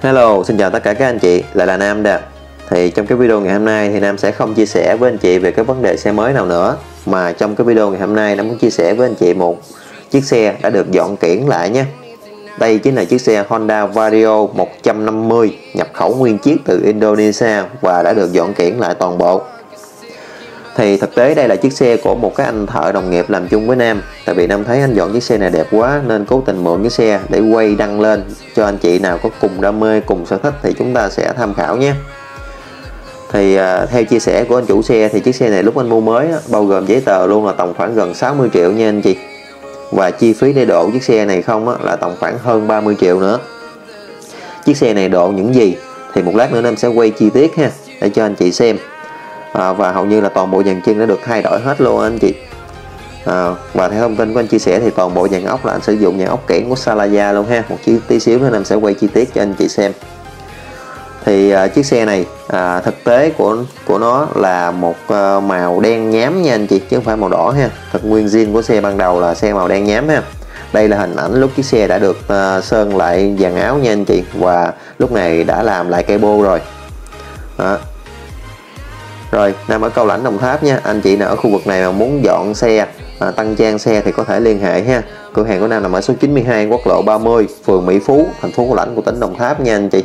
Hello, xin chào tất cả các anh chị, lại là Nam đây. Thì trong cái video ngày hôm nay thì Nam sẽ không chia sẻ với anh chị về cái vấn đề xe mới nào nữa mà trong cái video ngày hôm nay Nam muốn chia sẻ với anh chị một chiếc xe đã được dọn kiển lại nhé. Đây chính là chiếc xe Honda Vario 150 nhập khẩu nguyên chiếc từ Indonesia và đã được dọn kiển lại toàn bộ thì thực tế đây là chiếc xe của một cái anh thợ đồng nghiệp làm chung với Nam. Tại vì Nam thấy anh dọn chiếc xe này đẹp quá nên cố tình mượn chiếc xe để quay đăng lên cho anh chị nào có cùng đam mê cùng sở thích thì chúng ta sẽ tham khảo nhé. Thì à, theo chia sẻ của anh chủ xe thì chiếc xe này lúc anh mua mới á, bao gồm giấy tờ luôn là tổng khoảng gần 60 triệu nha anh chị. Và chi phí để độ chiếc xe này không á, là tổng khoảng hơn 30 triệu nữa. Chiếc xe này độ những gì? Thì một lát nữa Nam sẽ quay chi tiết ha để cho anh chị xem à, và hầu như là toàn bộ dàn chân đã được thay đổi hết luôn anh chị. À, và theo thông tin của anh chia sẻ thì toàn bộ dàn ốc là anh sử dụng dàn ốc kẽn của Salaya luôn ha. Một chi tí xíu nữa anh sẽ quay chi tiết cho anh chị xem. Thì à, chiếc xe này à, thực tế của của nó là một à, màu đen nhám nha anh chị chứ không phải màu đỏ ha. Thật nguyên zin của xe ban đầu là xe màu đen nhám ha. Đây là hình ảnh lúc chiếc xe đã được à, sơn lại dàn áo nha anh chị và lúc này đã làm lại cây bô rồi. Đó rồi nam ở Cao lãnh Đồng Tháp nha. Anh chị nào ở khu vực này mà muốn dọn xe à, tăng trang xe thì có thể liên hệ ha. Cửa hàng của Nam nằm ở số 92 quốc lộ 30 phường Mỹ Phú thành phố Cao Lãnh của tỉnh Đồng Tháp nha anh chị.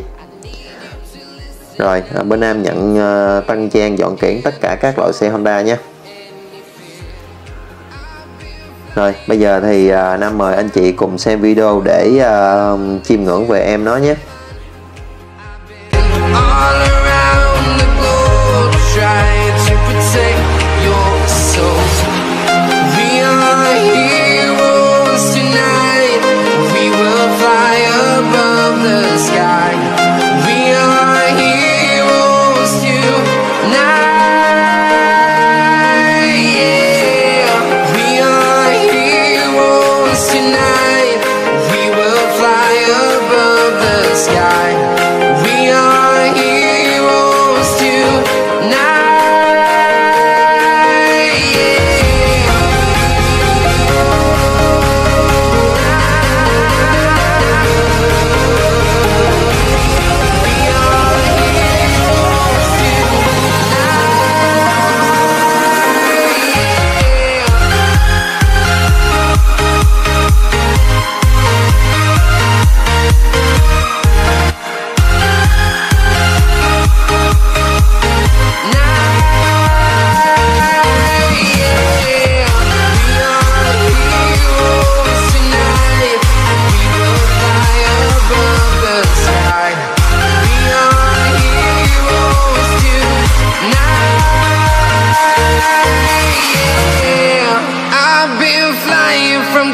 Rồi à, bên Nam nhận à, tăng trang dọn kiển tất cả các loại xe Honda nha. Rồi bây giờ thì à, Nam mời anh chị cùng xem video để à, chiêm ngưỡng về em nó nhé.